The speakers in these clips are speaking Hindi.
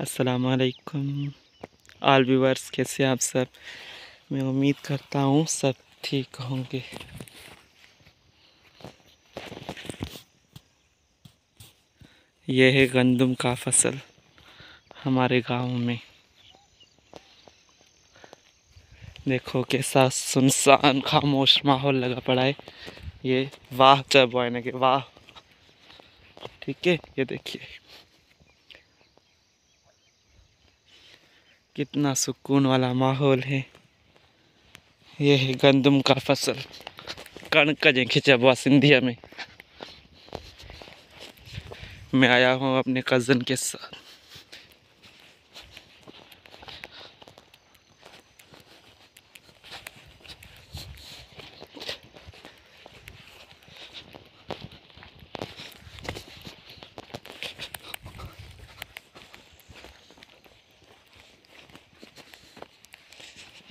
असलकुम आल व्यूवर्स कैसे आप सब? मैं उम्मीद करता हूँ सब ठीक होंगे। यह है गंदम का फ़सल हमारे गाँव में। देखो कैसा सुनसान, खामोश माहौल लगा पड़ा है। ये वाह जब वाह। ठीक है, ये देखिए। कितना सुकून वाला माहौल है। यह है गंदम का फ़सल। कणक जे खिंचा हुआ सिंधिया में। मैं आया हूँ अपने कज़न के साथ।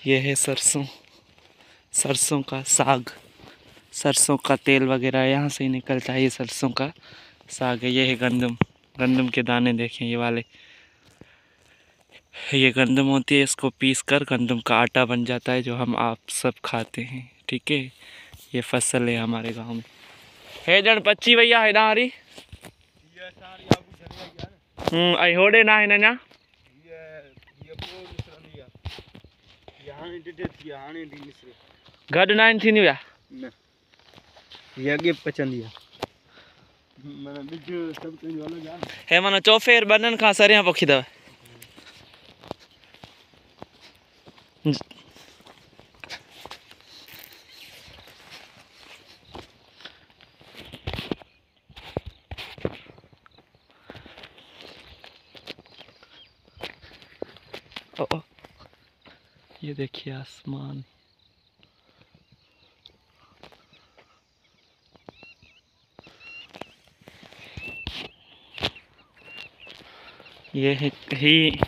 ये है सरसों सरसों का साग। सरसों का तेल वगैरह यहाँ से ही निकलता है ये सरसों का साग है। ये है गंदम। गंदम के दाने देखें ये वाले। ये गंदम होती है इसको पीस कर गंदम का आटा बन जाता है जो हम आप सब खाते हैं ठीक है? ये फ़सल है हमारे गाँव में। है जन पच्ची भैया है ना हरी? हम्म आई होड़े ना है ना? गॾु नाइन थींदियूं या न ये अॻे पचंदी आहे माना ॾिजो सभु तुंहिंजो अलॻि आहे हे माना चौफेर ॿननि खां सरियाँ पोखी अथव। ओ, ओ, ये देखिए आसमान। ये है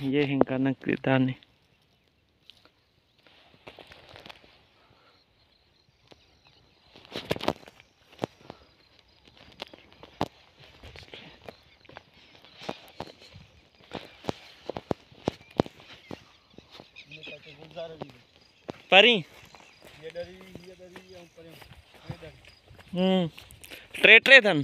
ये हिंकानक कनक के दाने परी। ये डरी ये डरी ये ऊपर ये डरी। हम्म टे टे अथनि